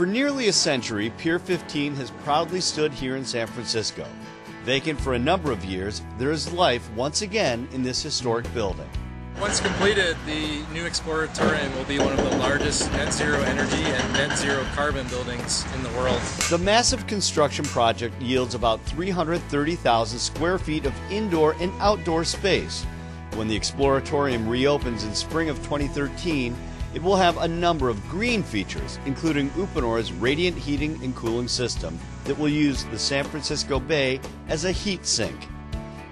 For nearly a century, Pier 15 has proudly stood here in San Francisco. Vacant for a number of years, there is life once again in this historic building. Once completed, the new Exploratorium will be one of the largest net zero energy and net zero carbon buildings in the world. The massive construction project yields about 330,000 square feet of indoor and outdoor space. When the Exploratorium reopens in spring of 2013, it will have a number of green features, including Uponor's radiant heating and cooling system that will use the San Francisco Bay as a heat sink.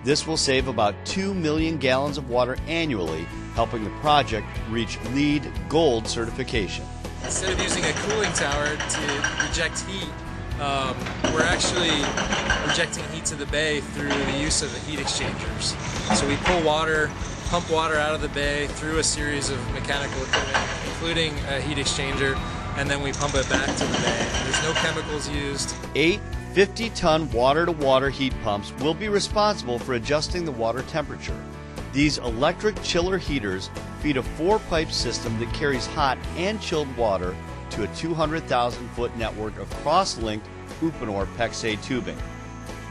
This will save about 2 million gallons of water annually, helping the project reach LEED Gold certification. Instead of using a cooling tower to reject heat, um, we're actually rejecting heat to the bay through the use of the heat exchangers. So we pull water, pump water out of the bay through a series of mechanical equipment, including a heat exchanger, and then we pump it back to the bay. There's no chemicals used. Eight 50 ton water to water heat pumps will be responsible for adjusting the water temperature. These electric chiller heaters feed a four pipe system that carries hot and chilled water to a 200,000 foot network of cross linked Uponor PEX-A tubing.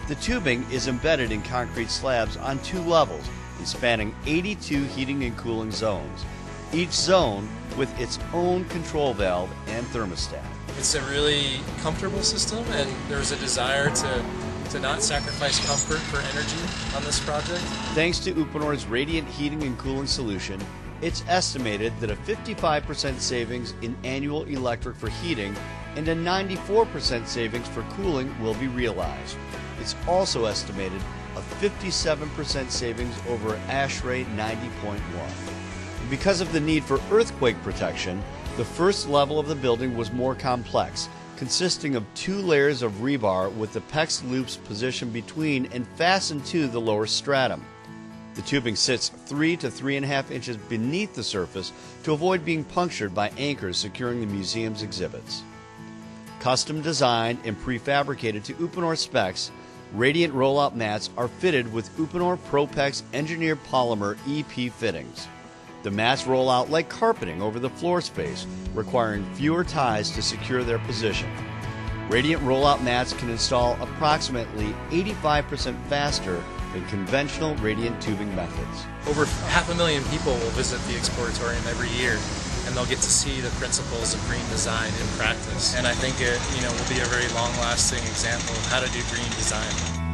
The tubing is embedded in concrete slabs on two levels and spanning 82 heating and cooling zones, each zone with its own control valve and thermostat. It's a really comfortable system, and there's a desire to, to not sacrifice comfort for energy on this project. Thanks to Uponor's radiant heating and cooling solution, it's estimated that a 55% savings in annual electric for heating and a 94% savings for cooling will be realized. It's also estimated a 57% savings over ASHRAE 90.1. Because of the need for earthquake protection, the first level of the building was more complex, consisting of two layers of rebar with the PEX loops positioned between and fastened to the lower stratum. The tubing sits 3 to 3.5 inches beneath the surface to avoid being punctured by anchors securing the museum's exhibits. Custom designed and prefabricated to Uponor specs, radiant rollout mats are fitted with Uponor ProPEX engineered polymer EP fittings. The mats roll out like carpeting over the floor space, requiring fewer ties to secure their position. Radiant rollout mats can install approximately 85% faster than conventional radiant tubing methods. Over half a million people will visit the Exploratorium every year and they'll get to see the principles of green design in practice. And I think it, you know, will be a very long-lasting example of how to do green design.